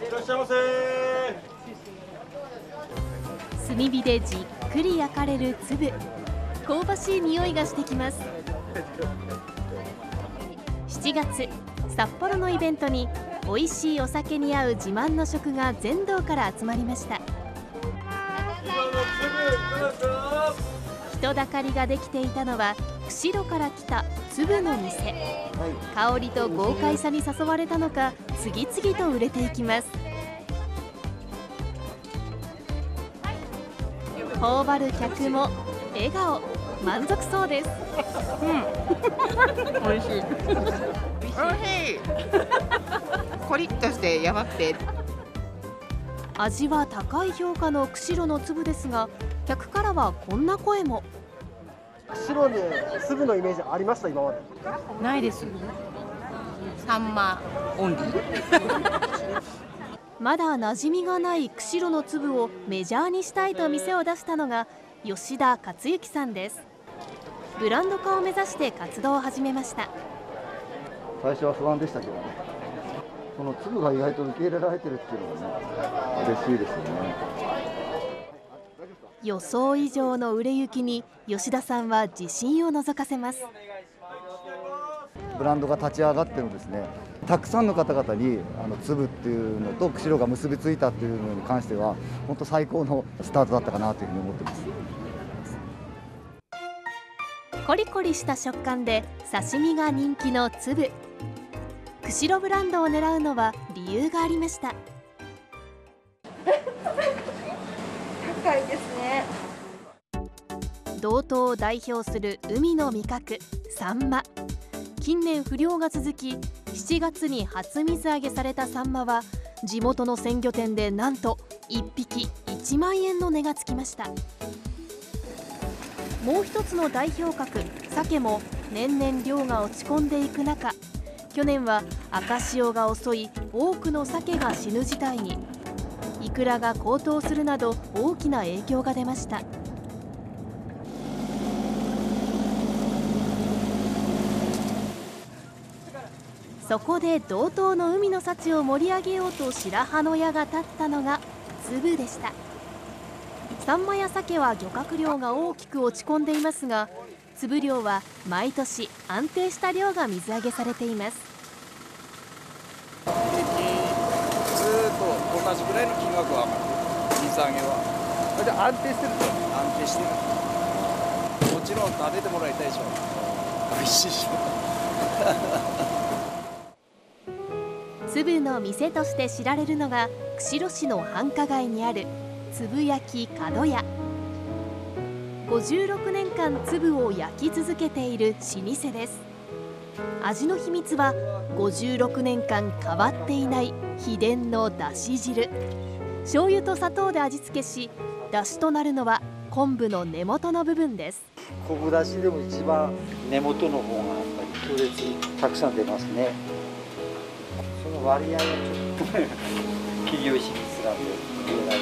いらっしゃいませ。炭火でじっくり焼かれる粒。香ばしい匂いがしてきます。7月札幌のイベントに美味しいお酒に合う自慢の食が全道から集まりました。人だかりができていたのは釧路から来た粒の店。香りと豪快さに誘われたのか次々と売れていきます。頬張る客も笑顔。満足そうです。美味しい。美味しい。コリッとしてやばくて。味は高い評価の釧路の粒ですが客からはこんな声も釧路に粒のイメージありました？今まで。ないです。サンマ。オンリー？まだ馴染みがない釧路の粒をメジャーにしたいと店を出したのが吉田克之さんです。ブランド化を目指して活動を始めました。最初は不安でしたけどね。その粒が意外と受け入れられてるっていうのがね嬉しいですよね予想以上の売れ行きに吉田さんは自信を覗かせます。ブランドが立ち上がってるんですねたくさんの方々にあの粒っていうのと釧路が結びついたっていうのに関しては本当最高のスタートだったかなというふうに思ってます。コリコリした食感で刺身が人気の粒。釧路ブランドを狙うのは理由がありました高いですね。道東を代表する海の味覚サンマ。近年不漁が続き7月に初水揚げされたサンマは地元の鮮魚店でなんと1匹1万円の値がつきました。もう一つの代表格鮭も年々量が落ち込んでいく中去年は赤潮が襲い多くの鮭が死ぬ事態に。クラが高騰するなど大きな影響が出ました。そこで道東の海の幸を盛り上げようと白羽の矢が立ったのが粒でした。サンマや鮭は漁獲量が大きく落ち込んでいますが粒漁は毎年安定した量が水揚げされていますずーっと同じぐらいの金額は上がる水揚げは。じゃあ安定してると。安定してる。もちろん食べてもらいたいでし。ょ美味しいでし。ょ粒の店として知られるのが釧路市の繁華街にある粒焼き角屋。56年間粒を焼き続けている老舗です味の秘密は56年間変わっていない秘伝のだし汁。醤油と砂糖で味付けしだしとなるのは昆布の根元の部分です。昆布だしでも一番根元の方がやっぱり強烈にたくさん出ますね。その割合はちょっと企業秘密なんで言えない。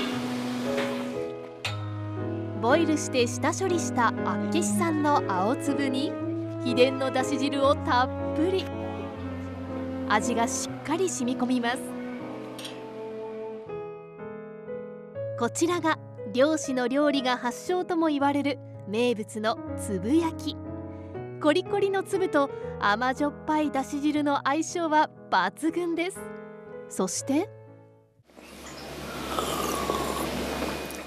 ボイルして下処理した厚岸産の青粒に秘伝のだし汁をたっぷり。味がしっかり染み込みます。こちらが漁師の料理が発祥とも言われる名物の粒焼き。コリコリの粒と甘じょっぱいだし汁の相性は抜群です。そして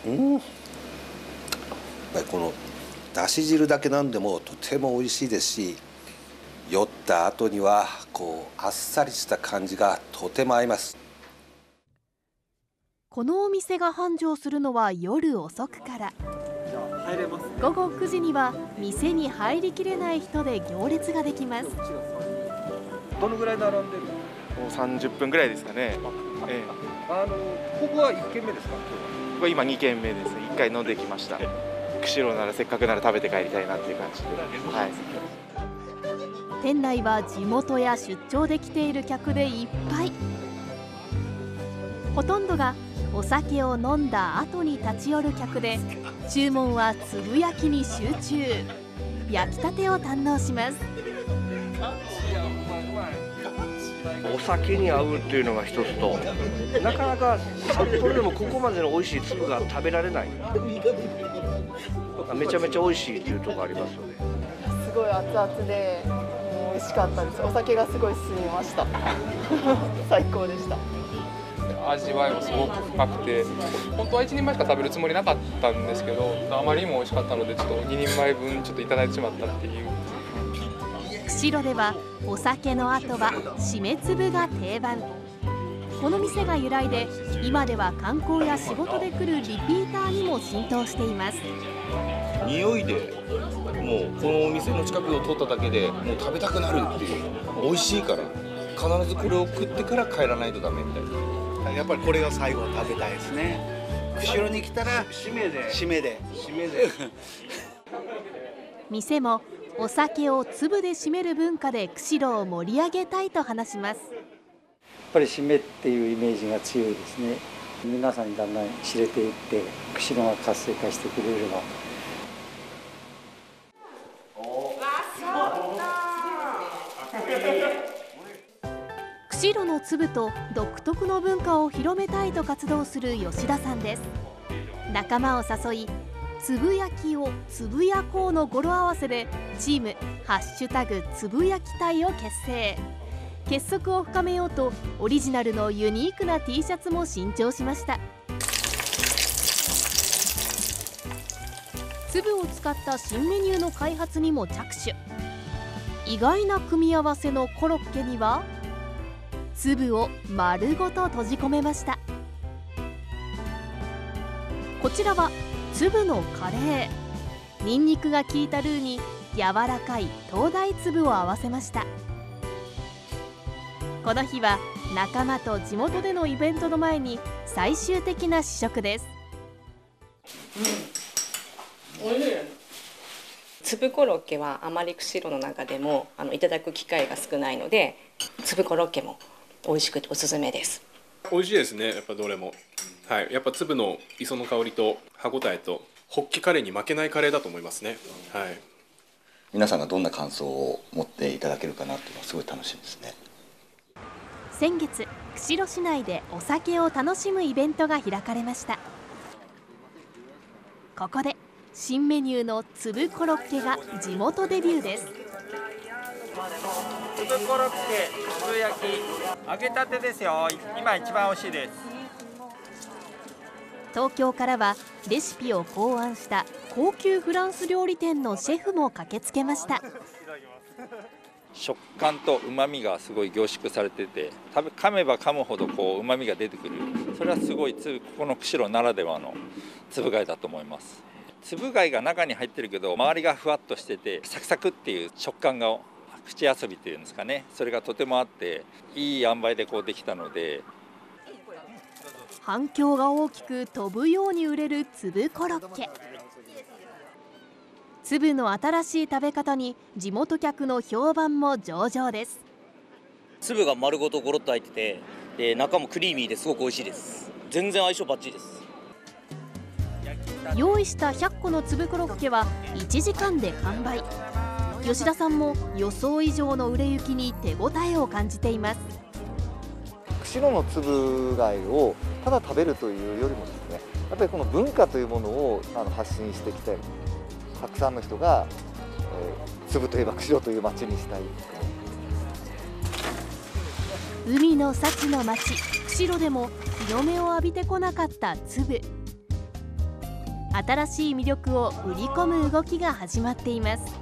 うん、このだし汁だけなんでもとても美味しいですし酔った後にはこうあっさりした感じがとても合います。このお店が繁盛するのは夜遅くから。入れます午後9時には店に入りきれない人で行列ができます。どのぐらい並んでる？もう30分ぐらいですかね。ええ、あのここは一軒目ですか？これ今2軒目です。1回飲んできました。釧路ならせっかくなら食べて帰りたいなっていう感じで。はい。店内は地元や出張で来ている客でいっぱいほとんどがお酒を飲んだ後に立ち寄る客で注文は粒焼きに集中焼きたてを堪能しますお酒に合うっていうのが一つとなかなか札幌でもここまでの美味しい粒が食べられない。めちゃめちゃ美味しいっていうところありますよね。すごい熱々でもう美味しかったです。お酒がすごい進みました。最高でした。味わいもすごく深くて本当は1人前しか食べるつもりなかったんですけどあまりにも美味しかったのでちょっと2人前分ちょっといただいてしまったっていう釧路ではお酒の後はしめ粒が定番。この店が由来で今では観光や仕事で来るリピーターにも浸透しています。匂いでもうこのお店の近くを通っただけでもう食べたくなるっていう美味しいから必ずこれを食ってから帰らないとダメみたいな。やっぱりこれが最後食べたいですね。釧路に来たら締めで。締めで。締めで。店 もお酒を粒で締める文化で釧路を盛り上げたいと話します。やっぱり締めっていうイメージが強いですね。皆さんにだんだん知れていって釧路が活性化してくれれば。釧路の粒と独特の文化を広めたいと活動する吉田さんです。仲間を誘いつぶやきをつぶやこうの語呂合わせでチームハッシュタグつぶやき隊を結成。結束を深めようとオリジナルのユニークな T シャツも新調しました。粒を使った新メニューの開発にも着手。意外な組み合わせのコロッケには粒を丸ごと閉じ込めました。こちらは粒のカレー。ニンニクが効いたルーに柔らかい灯台粒を合わせました。この日は仲間と地元でのイベントの前に最終的な試食です、おいしい。粒コロッケはあまり釧路の中でもあのいただく機会が少ないので粒コロッケも美味しくておすすめです。美味しいですね。やっぱどれもはい。やっぱ粒の磯の香りと歯ごたえとホッキカレーに負けないカレーだと思いますね。はい。皆さんがどんな感想を持っていただけるかなっていうのはすごい楽しみですね。先月釧路市内でお酒を楽しむイベントが開かれました。ここで新メニューの粒コロッケが地元デビューです。粒コロッケ粒焼き揚げたてですよ。今一番美味しいです東京からはレシピを考案した高級フランス料理店のシェフも駆けつけました。食感と旨味がすごい凝縮されてて食べ噛めば噛むほどこう旨味が出てくる。それはすごいつここの釧路ならではのつぶ貝だと思います。つぶ貝が中に入ってるけど周りがふわっとしててサクサクっていう食感が口遊びっていうんですかね。それがとてもあっていい塩梅でこうできたので反響が大きく飛ぶように売れる粒コロッケ。粒の新しい食べ方に地元客の評判も上々です。粒が丸ごとゴロッと入っててで中もクリーミーですごく美味しいです。全然相性バッチリです。用意した100個の粒コロッケは1時間で完売。吉田さんも予想以上の売れ行きに手応えを感じています。釧路の粒貝をただ食べるというよりもですねやっぱりこの文化というものをあの発信してきたいたくさんの人が、えー、粒といえば釧路という街にしたい。海の幸の町釧路でも日の目を浴びてこなかった粒。新しい魅力を売り込む動きが始まっています。